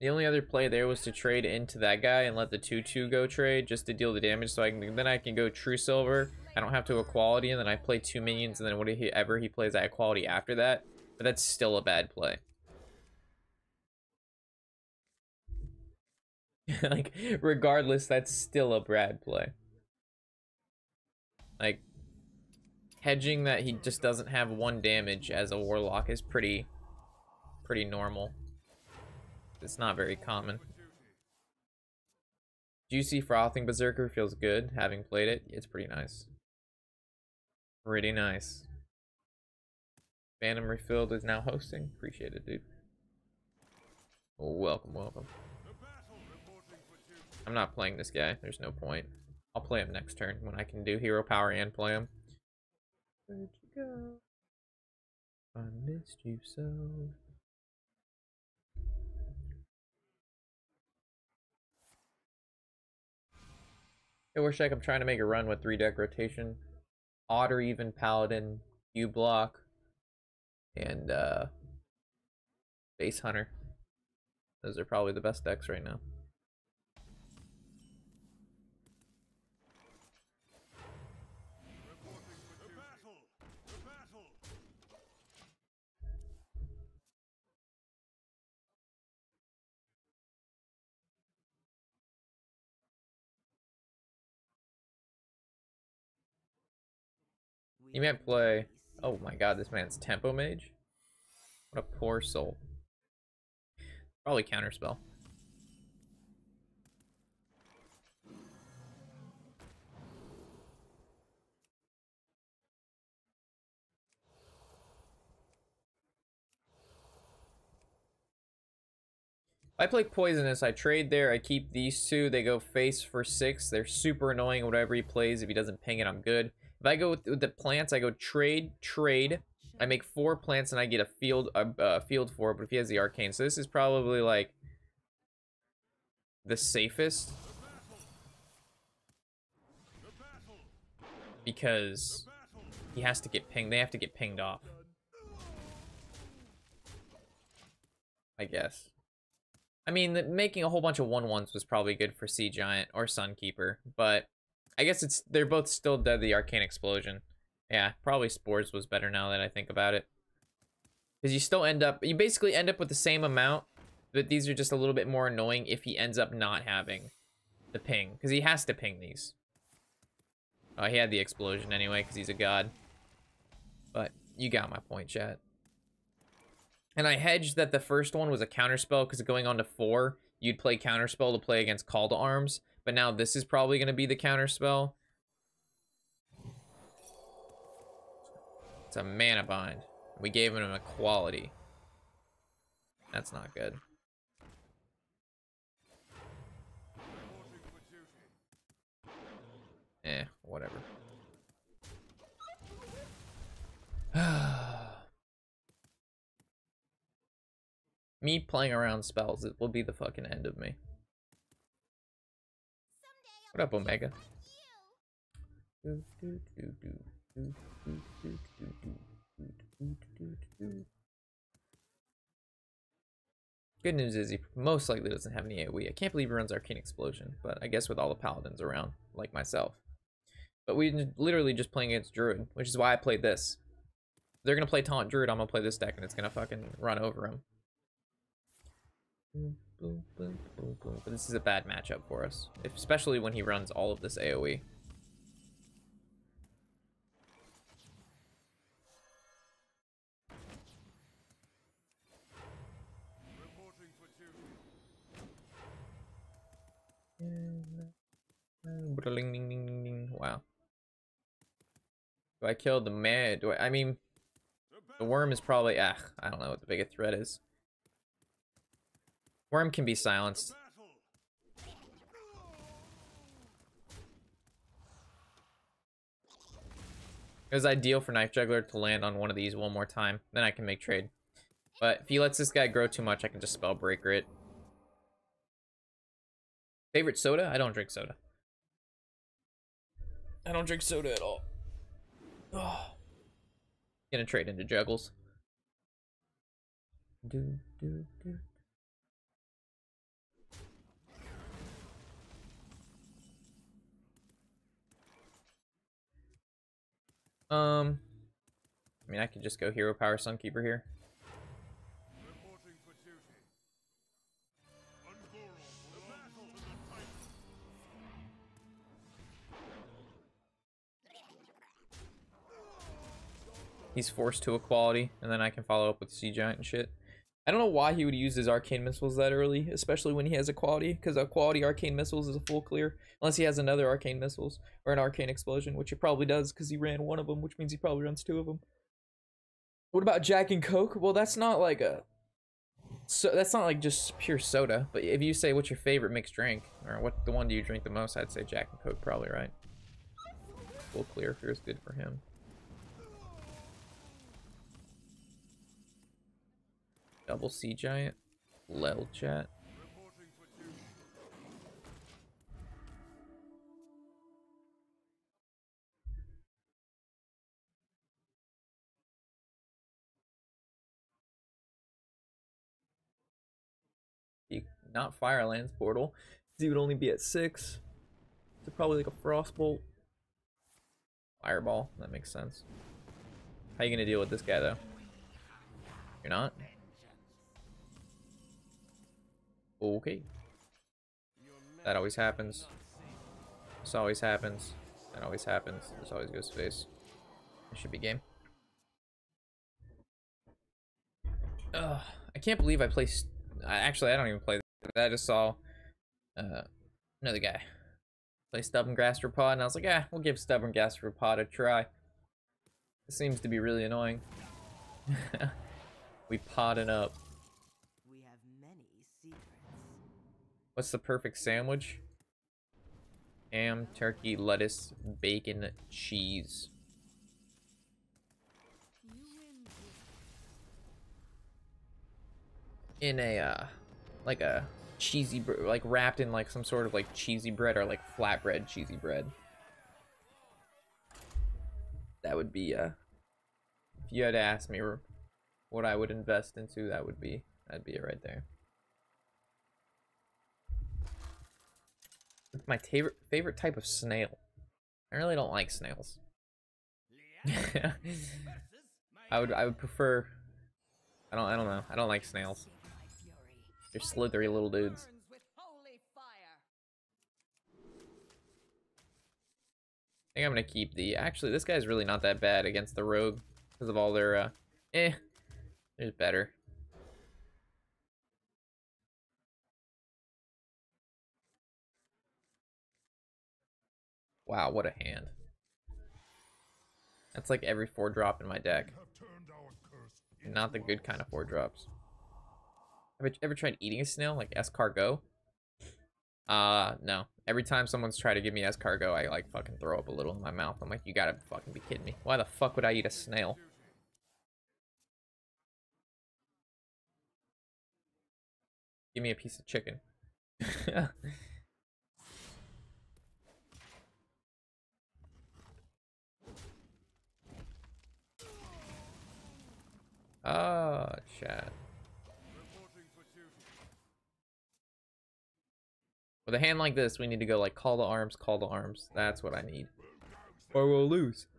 The only other play there was to trade into that guy and let the 2-2 go trade just to deal the damage so I can then I can go Truesilver. I don't have to equality and then I play two minions and then whatever he plays I equality after that. But that's still a bad play. like regardless that's still a bad play. Like hedging that he just doesn't have one damage as a warlock is pretty pretty normal. It's not very common. Juicy Frothing Berserker feels good, having played it. It's pretty nice. Pretty nice. Phantom Refilled is now hosting. Appreciate it, dude. Oh, welcome, welcome. I'm not playing this guy. There's no point. I'll play him next turn when I can do hero power and play him. Where'd you go? I missed you so. Hey, Warshack, I'm trying to make a run with three deck rotation. Odd or even Paladin, Cubelock, and uh, Base Hunter. Those are probably the best decks right now. You might play... Oh my god, this man's Tempo Mage? What a poor soul. Probably Counterspell. I play Poisonous, I trade there, I keep these two, they go face for six. They're super annoying whatever he plays. If he doesn't ping it, I'm good. If I go with the plants, I go trade, trade. I make four plants and I get a field, a, a field four. But if he has the arcane, so this is probably like the safest because he has to get pinged. They have to get pinged off. I guess. I mean, making a whole bunch of one ones was probably good for Sea Giant or Sunkeeper, but I guess it's they're both still dead. The Arcane Explosion. Yeah, probably Spores was better now that I think about it. Because you still end up, you basically end up with the same amount, but these are just a little bit more annoying if he ends up not having the ping. Because he has to ping these. Oh, he had the explosion anyway, because he's a god. But you got my point, chat. And I hedged that the first one was a counterspell, because going on to four, you'd play counterspell to play against Call to Arms. But now this is probably going to be the counter spell. It's a mana bind. We gave him Equality. That's not good. Eh, whatever. me playing around spells, it will be the fucking end of me. What up, Omega? Good news is he most likely doesn't have any AoE. I can't believe he runs Arcane Explosion, but I guess with all the paladins around, like myself. But we literally just playing against Druid, which is why I played this. They're gonna play Taunt Druid, I'm gonna play this deck and it's gonna fucking run over him. But this is a bad matchup for us, especially when he runs all of this AoE. Wow. Do I kill the man? Do I? I mean, the worm is probably. Ah, I don't know what the biggest threat is. Worm can be silenced. It was ideal for Knife Juggler to land on one of these one more time. Then I can make trade. But if he lets this guy grow too much, I can just spell Spellbreaker it. Favorite soda? I don't drink soda. I don't drink soda at all. Oh. Gonna trade into Juggles. Do, do, do. Um, I mean, I could just go Hero Power Sunkeeper here. He's forced to equality, and then I can follow up with Sea Giant and shit. I don't know why he would use his arcane missiles that early, especially when he has Equality, because Equality arcane missiles is a full clear, unless he has another arcane missiles or an arcane explosion, which he probably does because he ran one of them, which means he probably runs two of them. What about Jack and Coke? Well, that's not like a, so that's not like just pure soda. But if you say what's your favorite mixed drink, or what the one do you drink the most, I'd say Jack and Coke probably right. Full clear feels good for him. Double Sea Giant, Lel Chat. Not Firelands portal. He would only be at six. So probably like a Frostbolt. Fireball. That makes sense. How you gonna deal with this guy though? You're not? Okay. That always happens. This always happens. That always happens. This always goes face. It should be game. Ugh, I can't believe I placed. Actually, I don't even play. That. I just saw uh, another guy play Stubborn Gastropod, and I was like, ah, we'll give Stubborn Gastropod a try. It seems to be really annoying. we potting up. What's the perfect sandwich? Ham, turkey, lettuce, bacon, cheese. In a, uh, like a cheesy, like wrapped in like some sort of like cheesy bread or like flatbread cheesy bread. That would be, uh, if you had to ask me what I would invest into, that would be, that'd be it right there. My favorite favorite type of snail. I really don't like snails. I would I would prefer. I don't I don't know. I don't like snails. They're slithery little dudes. I think I'm gonna keep the. Actually, this guy's really not that bad against the rogue because of all their. uh Eh, there's better. Wow, what a hand. That's like every four drop in my deck. Not the good kind of four drops. Have you ever tried eating a snail like escargot? Uh, no. Every time someone's tried to give me escargot, I like fucking throw up a little in my mouth. I'm like, you gotta fucking be kidding me. Why the fuck would I eat a snail? Give me a piece of chicken. Ah, chat. For duty. With a hand like this, we need to go like call to arms, call to arms. That's what I need. Or we'll lose.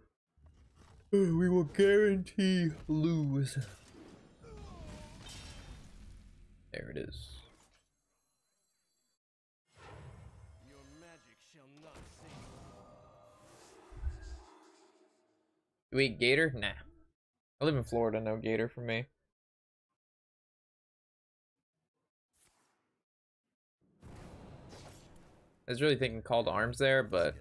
We will guarantee lose. There it is. Your magic shall not save. Do we eat gator? Nah. I live in Florida, no gator for me. I was really thinking call to arms there, but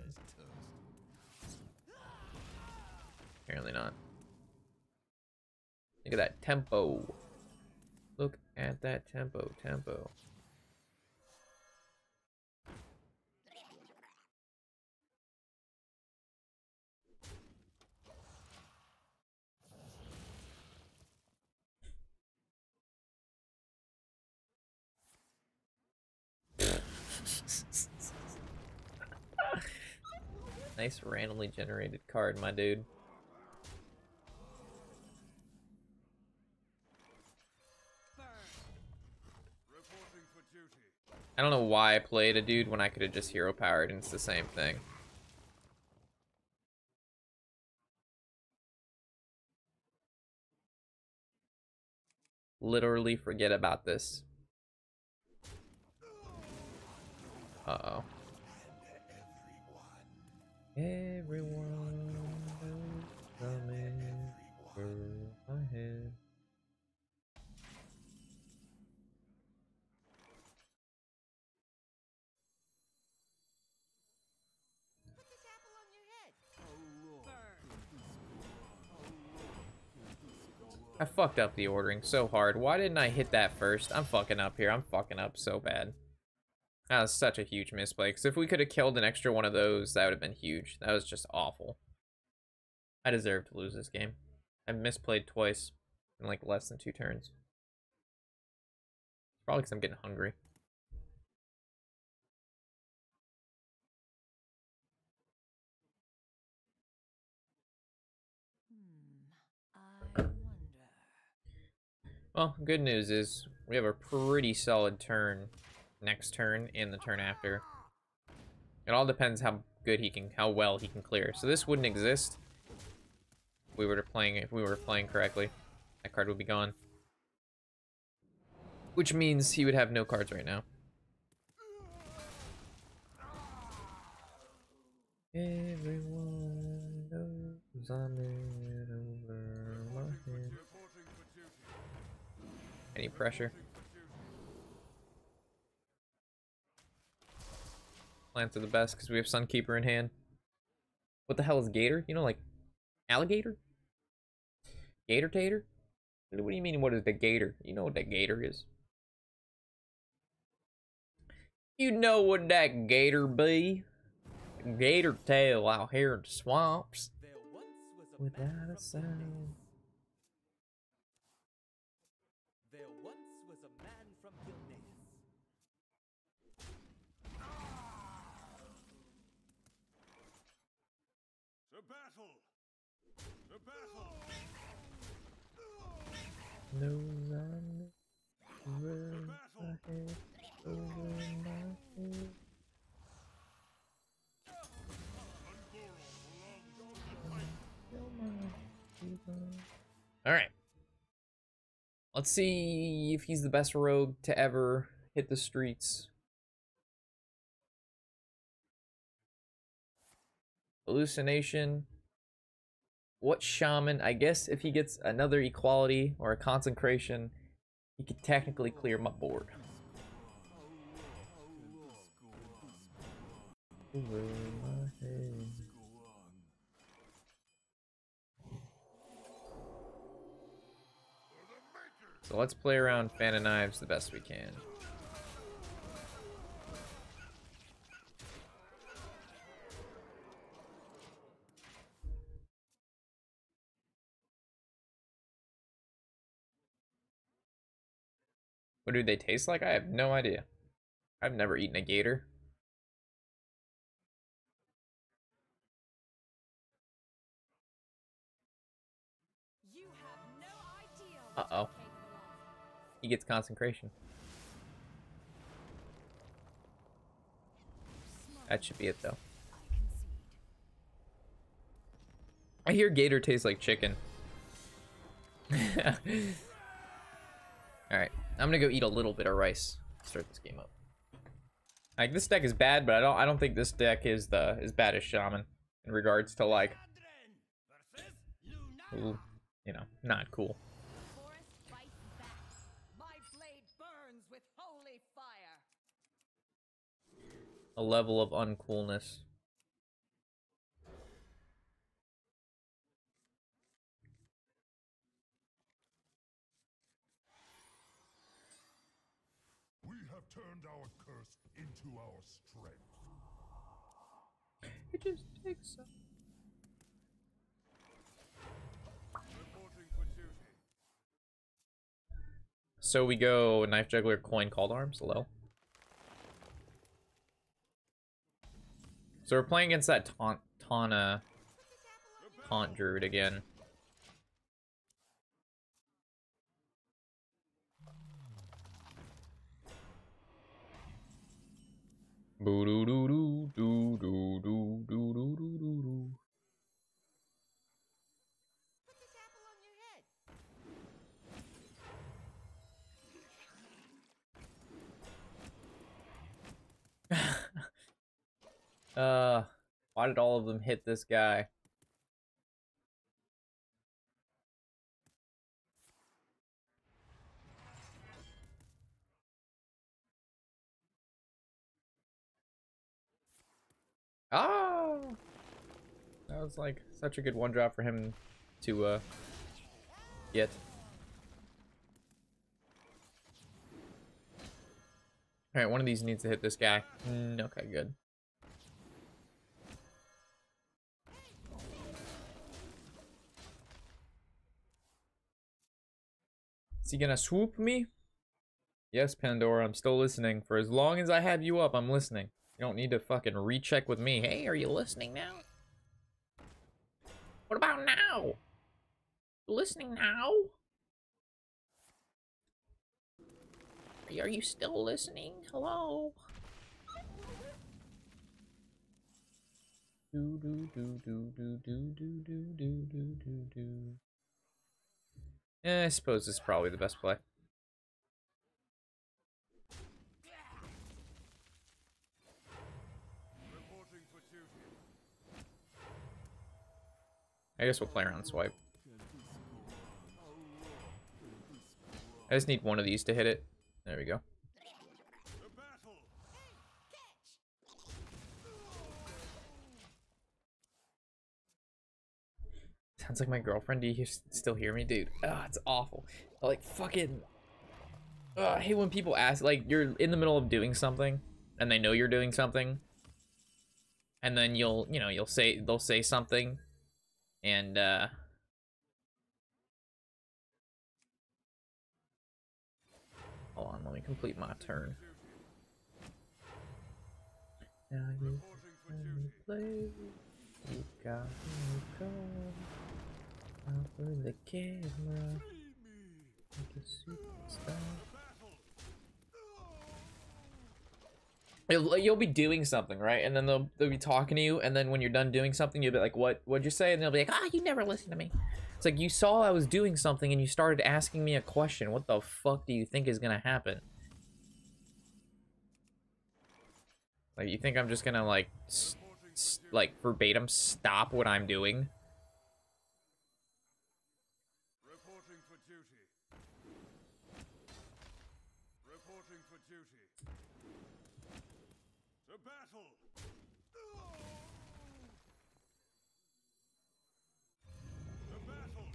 apparently not. Look at that tempo. Look at that tempo, tempo. Nice randomly generated card, my dude. I don't know why I played a dude when I could have just hero powered and it's the same thing. Literally forget about this. Uh-oh. Everyone knows coming for my head. I fucked up the ordering so hard. Why didn't I hit that first? I'm fucking up here. I'm fucking up so bad. That was such a huge misplay. Because if we could have killed an extra one of those, that would have been huge. That was just awful. I deserve to lose this game. I misplayed twice in like less than two turns. Probably because I'm getting hungry. Hmm. I wonder. Well, good news is we have a pretty solid turn next turn and the turn after. It all depends how good he can, how well he can clear. So this wouldn't exist if we were playing if we were playing correctly. That card would be gone, which means he would have no cards right now. Everyone knows I'm over my head. Any pressure? Plants are the best because we have Sunkeeper in hand. What the hell is Gator? You know, like alligator? Gator tater? What do you mean? What is the Gator? You know what that Gator is? You know what that Gator be? Gator tail out here in the swamps without a sound. No, I'm over my head, over my head. All right. Let's see if he's the best rogue to ever hit the streets. Hallucination. What shaman? I guess if he gets another equality or a consecration, he could technically clear my board. So let's play around Fan of Knives the best we can. What do they taste like? I have no idea. I've never eaten a gator. You have no idea. Uh what oh. you're capable of. He gets consecration. That should be it though. I. I hear gator tastes like chicken. Alright, I'm gonna go eat a little bit of rice. Start this game up. Like this deck is bad, but I don't I don't think this deck is the as bad as Shaman in regards to like ooh, you know, not cool. A level of uncoolness. For duty. So we go knife juggler, coin, called arms, hello. So we're playing against that taunt, Tana taunt druid again. Boo doo doo doo did all of them hit this guy? Oh! That was like such a good one drop for him to uh get. Alright, one of these needs to hit this guy. Mm, okay, good. Is he gonna swoop me? Yes, Pandora, I'm still listening. For as long as I have you up, I'm listening. You don't need to fucking recheck with me. Hey, are you listening now? What about now? Listening now? Are you, are you still listening? Hello? Do do do do do do do do do do do do. Eh, I suppose this is probably the best play. I guess we'll play around swipe. I just need one of these to hit it. There we go. Sounds like my girlfriend. Do you still hear me, dude? Ah, it's awful. Like fucking. Ugh, I hate when people ask. Like you're in the middle of doing something, and they know you're doing something, and then you'll, you know, you'll say they'll say something, and uh. Hold on, let me complete my turn. Now you play. You got. The camera. You'll, be doing something, right? And then they'll they'll be talking to you, and then when you're done doing something, you'll be like, "What? What'd you say?" And they'll be like, "Ah, you never listen to me." It's like you saw I was doing something, and you started asking me a question. What the fuck do you think is gonna happen? Like, you think I'm just gonna like, like verbatim stop what I'm doing? Reporting for duty. Reporting for duty. To battle. The battle.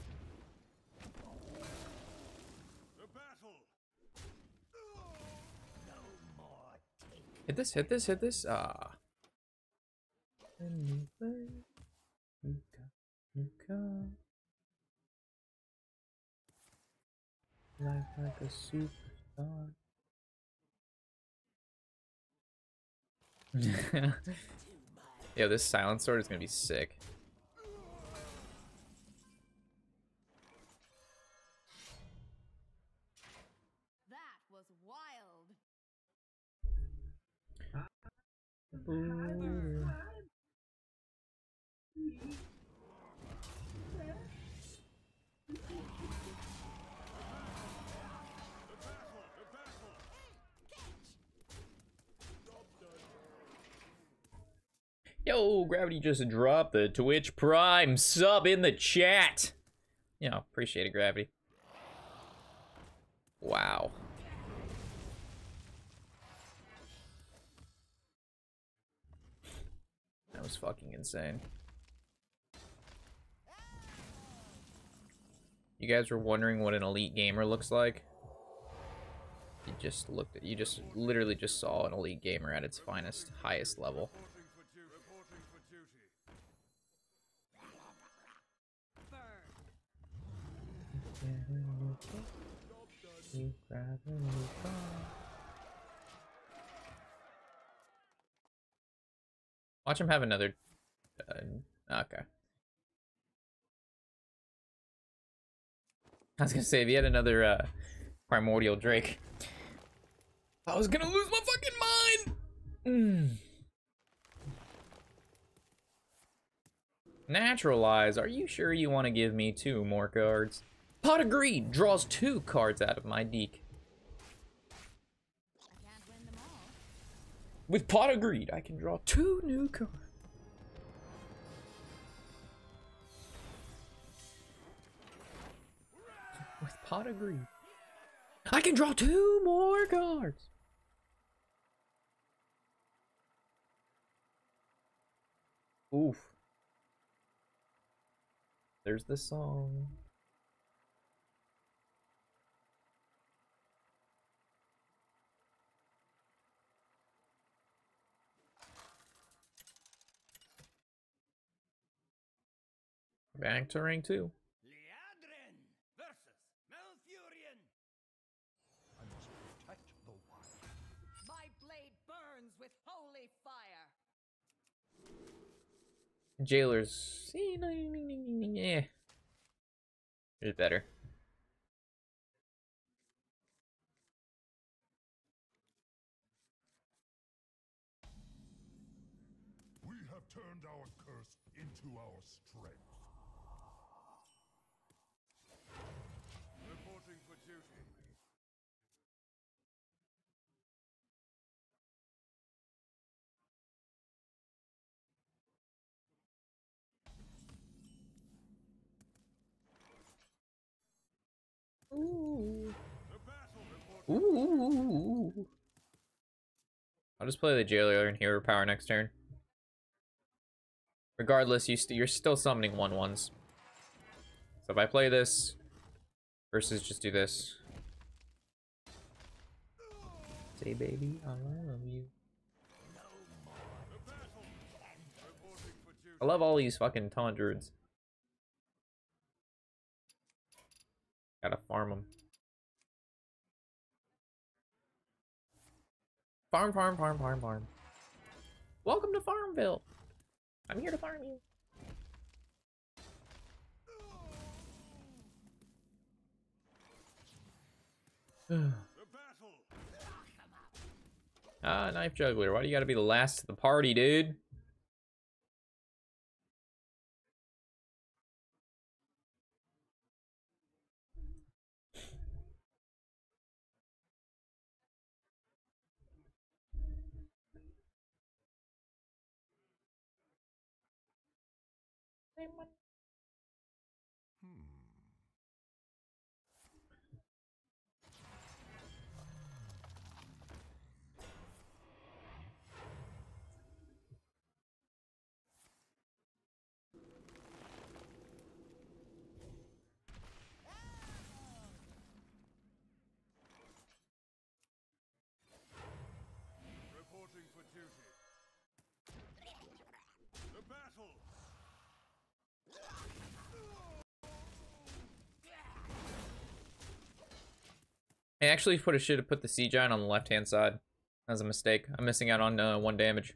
The battle. Hit this, hit this, hit this. Ah. Anyway, you life like a superstar. Yo, this silver sword is gonna be sick. That was wild. Ah. Yo, Gravity just dropped the Twitch Prime sub in the chat. You know, appreciate it, Gravity. Wow. That was fucking insane. You guys were wondering what an elite gamer looks like? You just looked at you just literally just saw an elite gamer at its finest, highest level. You grab. Watch him have another. Uh, okay. I was gonna say if he had another uh, primordial Drake, I was gonna lose my fucking mind. Mm. Naturalize. Are you sure you want to give me two more cards? Pot of Greed draws two cards out of my deck. With Pot of Greed, I can draw two new cards. With Pot of Greed, I can draw two more cards. Oof. There's the song. Back to rank two. Liadrin versus Malfurion. I must protect the wild. My blade burns with holy fire. Jailers. Yeah. Eh. It's better. Ooh. I'll just play the jailer and hero power next turn. Regardless, you st you're still summoning one ones. So if I play this versus just do this. Say baby, I love you. I love all these fucking taunt. Gotta farm them. Farm, farm, farm, farm, farm. Welcome to Farmville. I'm here to farm you. Ah, knife juggler. Why do you gotta be the last to the party, dude? Actually put a should have put the sea giant on the left hand side. That was a mistake. I'm missing out on uh, one damage.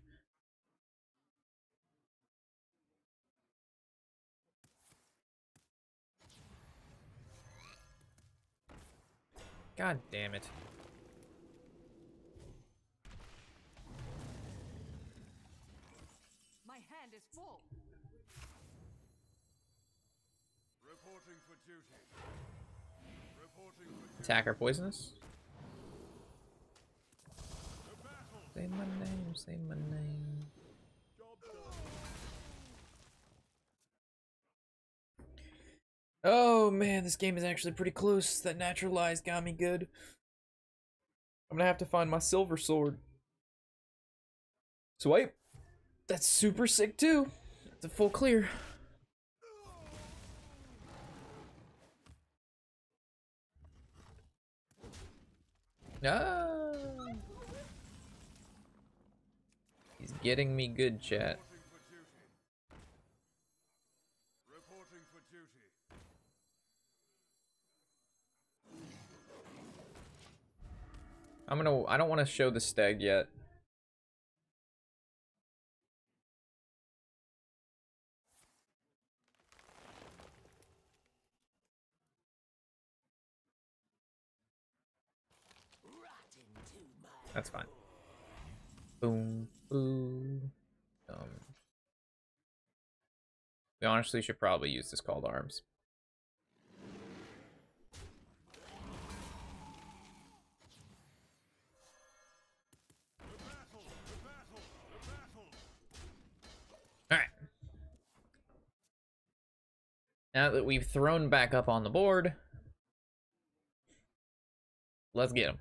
God damn it. Attacker poisonous. Say my name, say my name. Oh man, this game is actually pretty close. That naturalize got me good. I'm gonna have to find my silver sword. Swipe. That's super sick too. It's a full clear. Ah. He's getting me good, chat. I'm gonna. I don't want to show the stag yet. That's fine. Boom, boom. We honestly should probably use this call to arms. Alright. Now that we've thrown back up on the board, let's get him.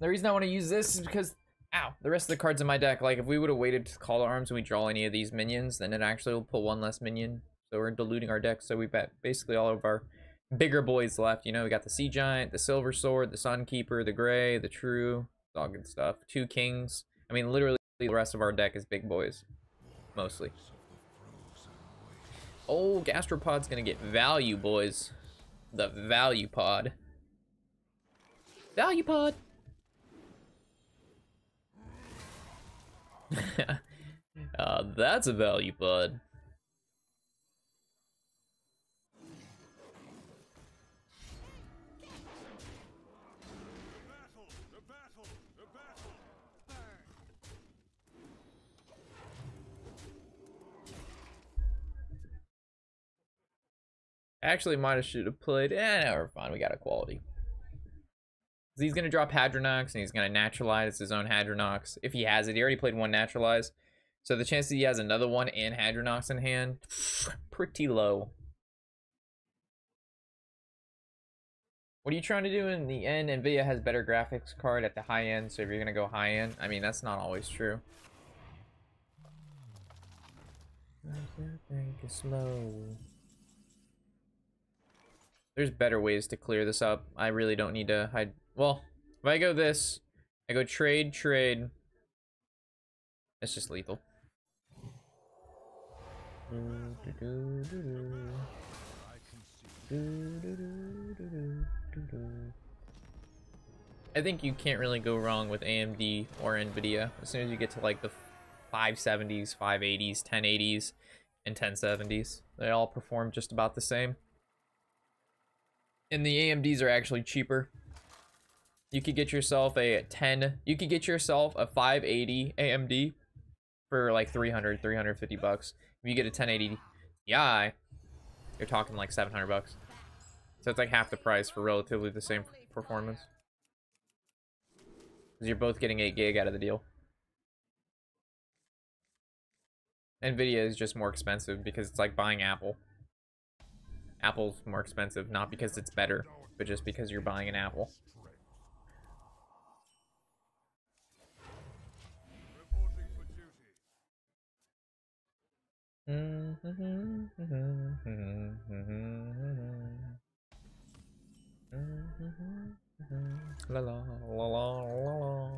The reason I want to use this is because, ow, the rest of the cards in my deck, like if we would have waited to call to arms and we draw any of these minions, then it actually will put one less minion. So we're diluting our deck. So we bet basically all of our bigger boys left. You know, we got the Sea Giant, the Silver Sword, the Sunkeeper, the Gray, the True, all good stuff. Two Kings. I mean, literally the rest of our deck is big boys, mostly. Oh, Gastropod's gonna get value, boys. The value pod. Value pod. uh, that's a value battle! Actually, might have should have played. Eh, no, we're fine. We got Equality. He's gonna drop Hadronox and he's gonna naturalize his own Hadronox if he has it. He already played one naturalize, so the chance that he has another one and Hadronox in hand, pretty low. What are you trying to do in the end? Nvidia has better graphics card at the high end, so if you're gonna go high end, I mean that's not always true. There's better ways to clear this up. I really don't need to hide. Well, if I go this, I go trade, trade. That's just lethal. I think you can't really go wrong with AMD or Nvidia. As soon as you get to like the 570s, 580s, 1080s, and 1070s, they all perform just about the same and the AMDs are actually cheaper. You could get yourself a 10, you could get yourself a 580 AMD for like 300, 350 bucks. If you get a 1080 Ti, you're talking like 700 bucks. So it's like half the price for relatively the same performance. Because you're both getting 8 gig out of the deal. Nvidia is just more expensive because it's like buying Apple. Apple's more expensive, not because it's better, but just because you're buying an Apple. La la la la la la.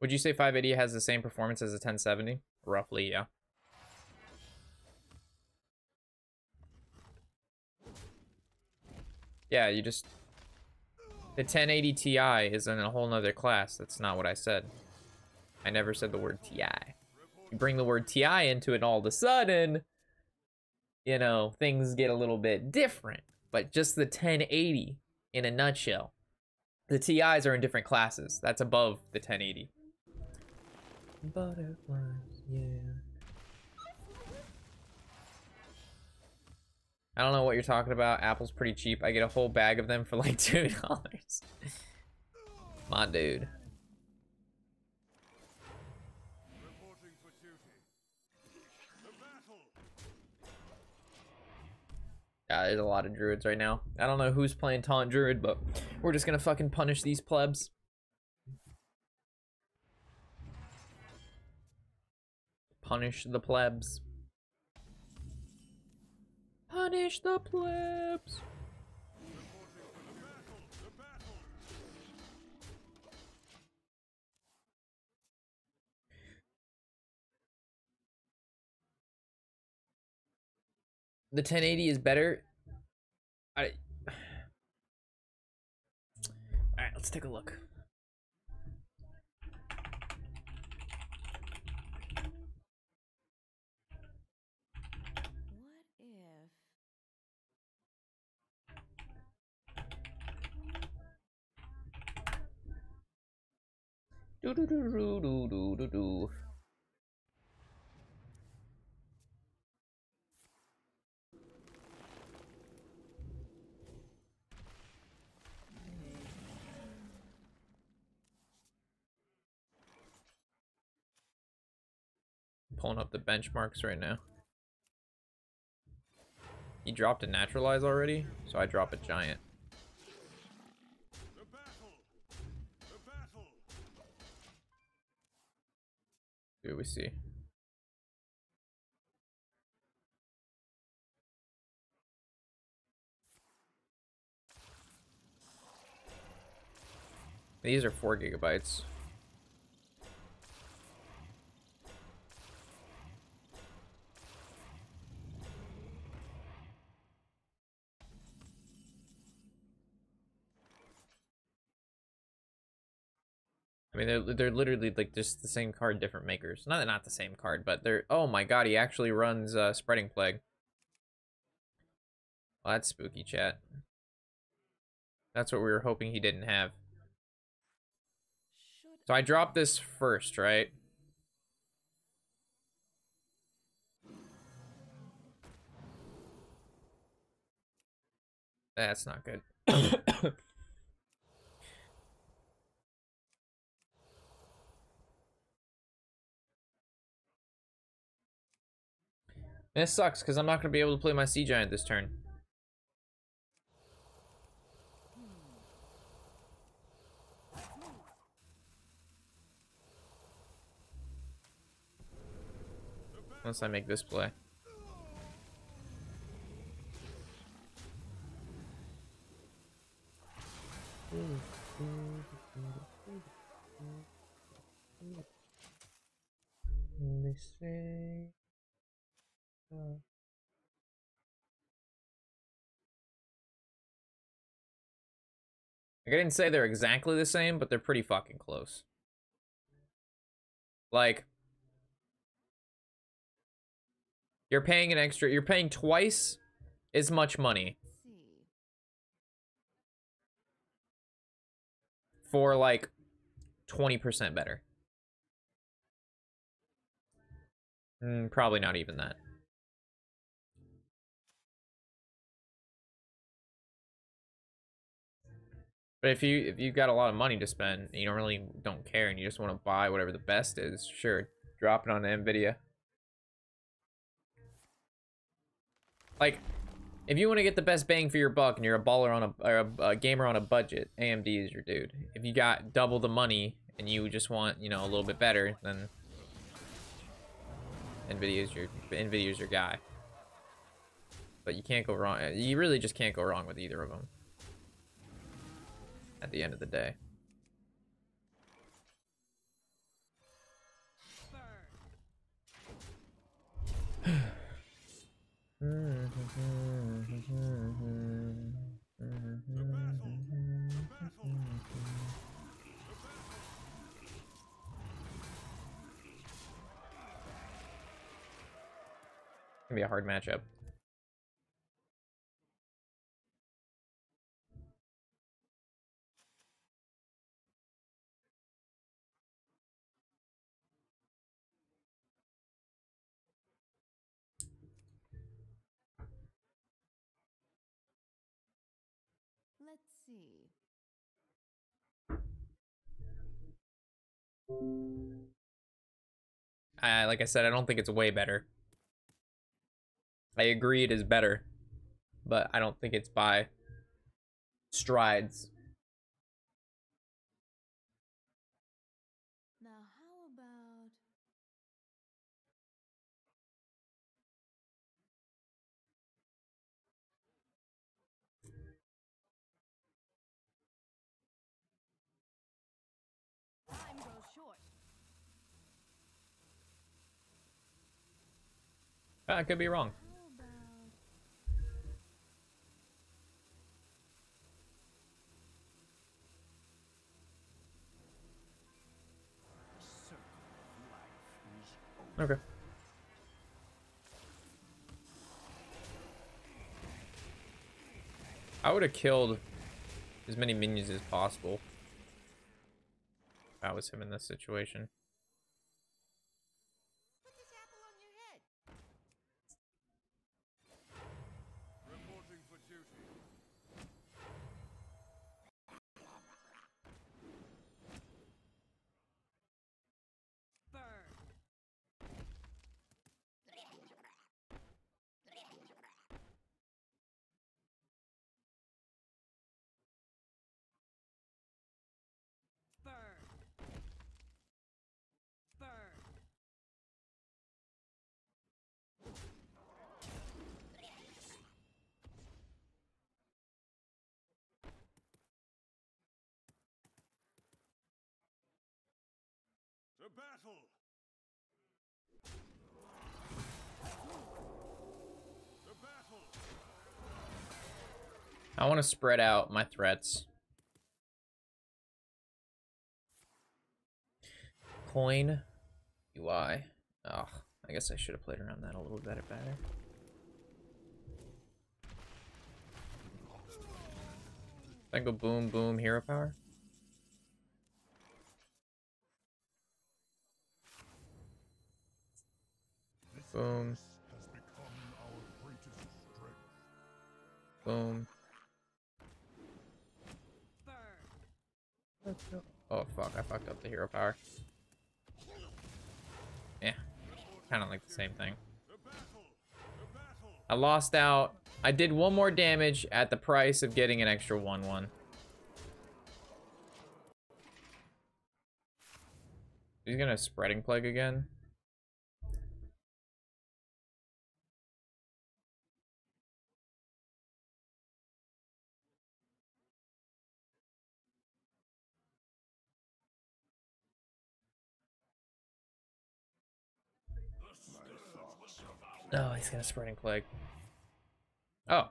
Would you say 580 has the same performance as a 1070? Roughly, yeah. Yeah, you just... The 1080 Ti is in a whole nother class. That's not what I said. I never said the word Ti. You bring the word Ti into it all of a sudden, you know, things get a little bit different. But just the 1080 in a nutshell. The TIs are in different classes. That's above the 1080. Butterflies, yeah. I don't know what you're talking about. Apple's pretty cheap. I get a whole bag of them for like two dollars. My dude. Yeah, there's a lot of druids right now. I don't know who's playing taunt druid, but we're just gonna fucking punish these plebs. Punish the plebs. Punish the plebs. The 1080 is better. I. All right, let's take a look. Do do do do do do do do. pulling up the benchmarks right now. He dropped a naturalize already, so I drop a giant. What we see. These are four gigabytes. Mean, they're they're literally like just the same card, different makers. Not not the same card, but they're. Oh my god, he actually runs uh, spreading plague. Well, that's spooky, chat. That's what we were hoping he didn't have. So I dropped this first, right? That's not good. And it sucks because I'm not going to be able to play my Sea Giant this turn. Once I make this play. Say Like, I didn't say they're exactly the same, but they're pretty fucking close. Like, you're paying an extra, you're paying twice as much money for like 20% better. Mm, probably not even that. But if you if you've got a lot of money to spend, you don't really don't care, and you just want to buy whatever the best is, sure, drop it on Nvidia. Like, if you want to get the best bang for your buck, and you're a baller on a or a, a gamer on a budget, AMD is your dude. If you got double the money and you just want you know a little bit better, then Nvidia is your Nvidia is your guy. But you can't go wrong. You really just can't go wrong with either of them at the end of the day. Gonna be a hard matchup. I like I said, I don't think it's way better. I agree it is better, but I don't think it's by strides. I could be wrong. Okay. I would have killed as many minions as possible. If I was him in this situation. put this apple on your head? Reporting for duty. Burn. Battle! The battle! I want to spread out my threats. Coin UI. Oh, I guess I should have played around that a little better. Better. Then go boom boom hero power. Boom. Boom. Oh fuck, I fucked up the hero power. Yeah. Kinda like the same thing. I lost out. I did one more damage at the price of getting an extra 1-1. He's gonna spreading plague again. Oh, he's gonna spreading plague. Oh.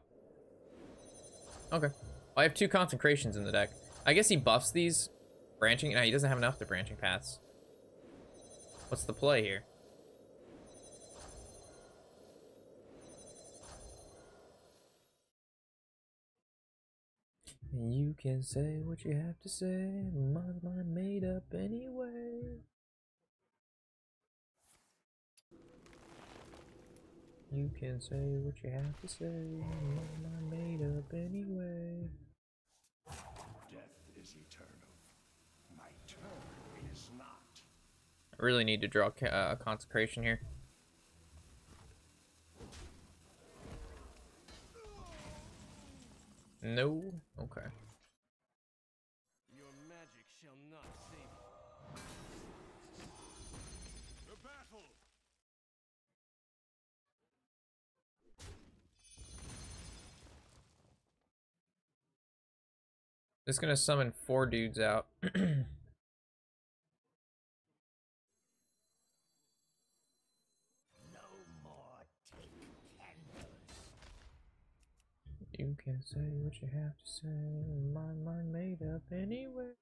Okay. I have two consecrations in the deck. I guess he buffs these branching. No, he doesn't have enough to branching paths. What's the play here? You can say what you have to say. My mind made up anyway. You can say what you have to say. My mind made up anyway. Death is eternal. My turn is not. I really need to draw ca- uh, a consecration here. No. Okay. Just gonna summon four dudes out. You can say what you have to say. My mind made up anyway.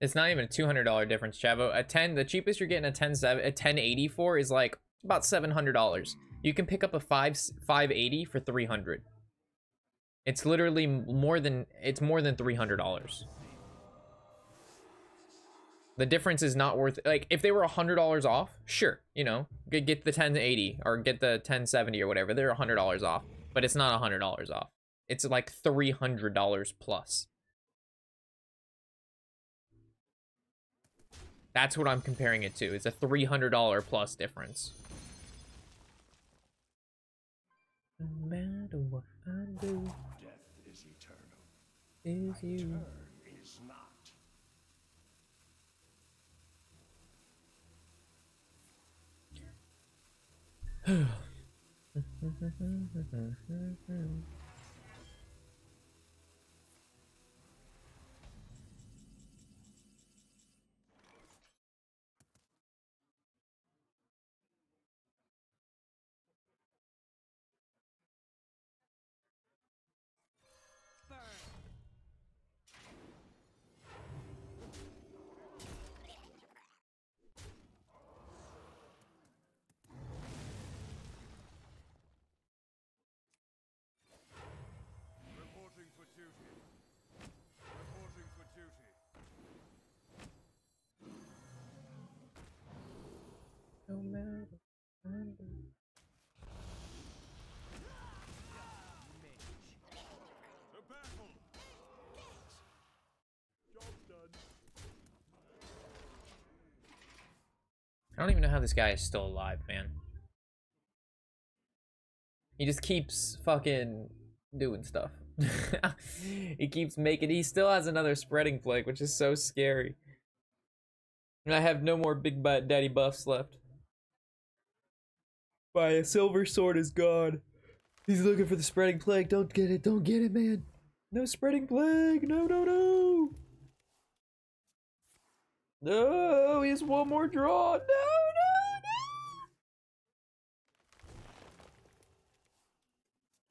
It's not even a two hundred dollar difference, Chavo. A ten, the cheapest you're getting a ten seven, a ten eighty for is like about seven hundred dollars. You can pick up a five five eighty for three hundred. It's literally more than it's more than three hundred dollars. The difference is not worth like if they were a hundred dollars off, sure, you know, get the ten eighty or get the ten seventy or whatever. They're a hundred dollars off, but it's not a hundred dollars off. It's like three hundred dollars plus. That's what I'm comparing it to. It's a three hundred dollar plus difference. No matter what I do, Death is eternal. is you. Turn is not. I don't even know how this guy is still alive, man. He just keeps fucking doing stuff. he keeps making. He still has another spreading plague, which is so scary. And I have no more big bad daddy buffs left. My silver sword is gone. He's looking for the spreading plague. Don't get it. Don't get it, man. No spreading plague. No, no, no. No, he has one more draw. No, no,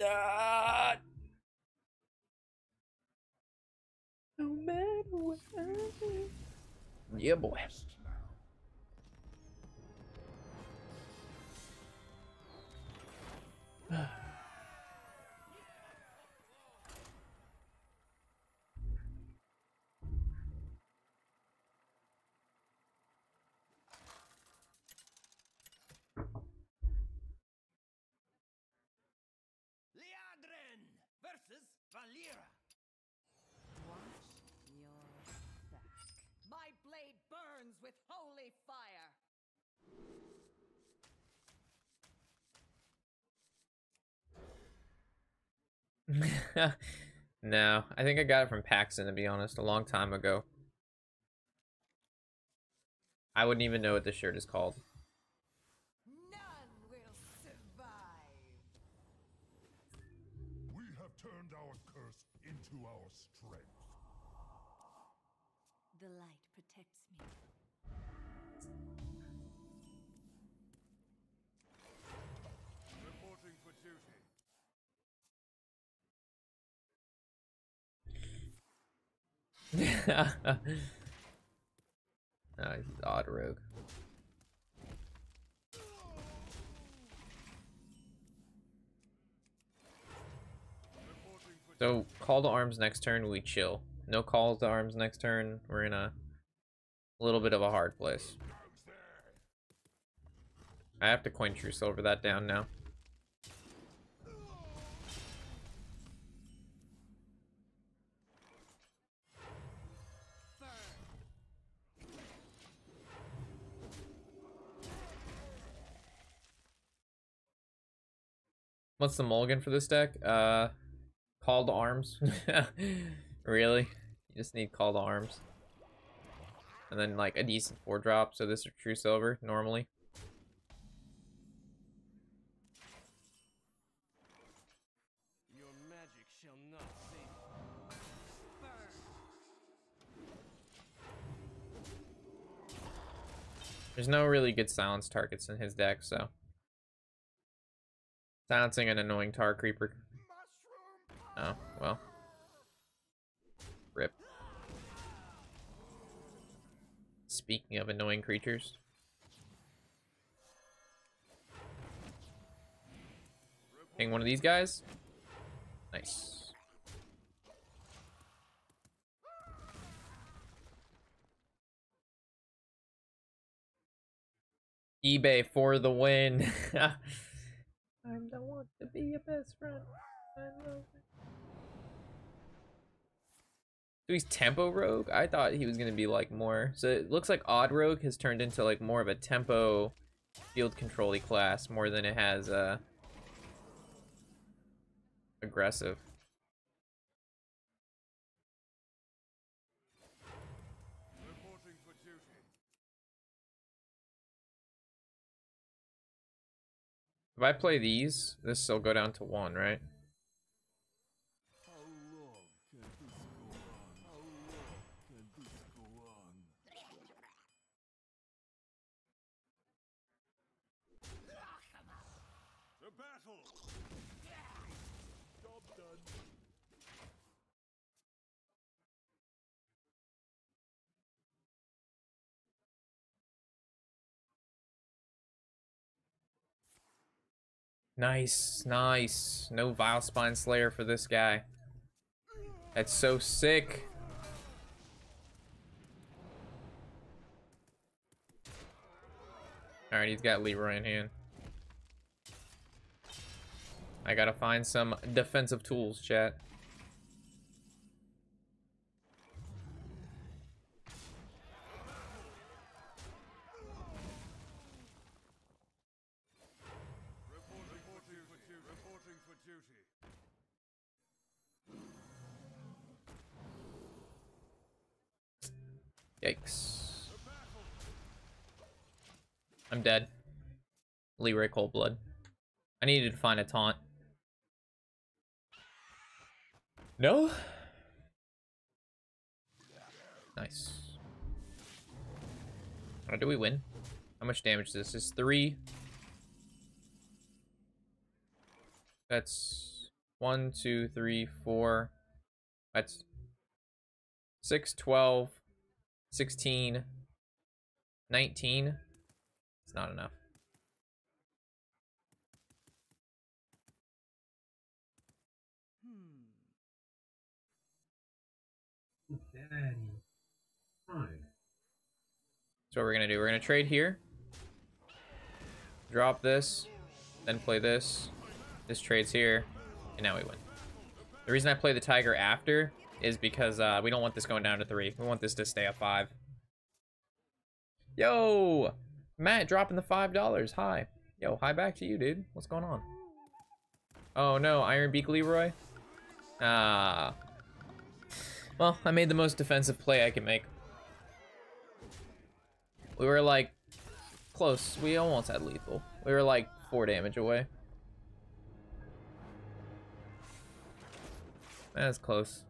no. Ah. No matter what Yeah, boy. Liadrin versus Valeera. Watch your back. My blade burns with holy fire. no, I think I got it from Paxton to be honest, a long time ago. I wouldn't even know what this shirt is called. oh, he's odd rogue. So call to arms next turn, we chill. No calls to arms next turn, we're in a little bit of a hard place. I have to coin Truesilver that down now. What's the mulligan for this deck? Uh, call to arms. really? You just need call to arms. And then like a decent four drop. So this is Truesilver normally. Your magic shall not save. There's no really good silence targets in his deck, so. Silencing an annoying tar creeper. Oh, well. Rip. Speaking of annoying creatures. Ping one of these guys. Nice. eBay for the win. I don't want to be your best friend. I love it. So he's tempo rogue? I thought he was gonna be like more. So it looks like odd rogue has turned into like more of a tempo field control class more than it has uh aggressive. If I play these, this will go down to one, right? Nice, nice. No Vilespine Slayer for this guy. That's so sick. Alright, he's got Leeroy in hand. I gotta find some defensive tools, chat. Yikes. I'm dead. Leeroy Coldblood. I needed to find a taunt. No? Nice. How do we win? How much damage is this? Is three. That's one, two, three, four. That's six, twelve, sixteen, nineteen. It's not enough. So what we're gonna do, we're gonna trade here. Drop this, then play this. This trades here, and now we win. The reason I play the tiger after is because uh, we don't want this going down to three. We want this to stay at five. Yo, Matt dropping the five dollars. Hi. Yo, hi back to you, dude. What's going on? Oh no, Iron Beak Leeroy. Ah. Well, I made the most defensive play I could make. We were like close. We almost had lethal. We were like four damage away. That's close.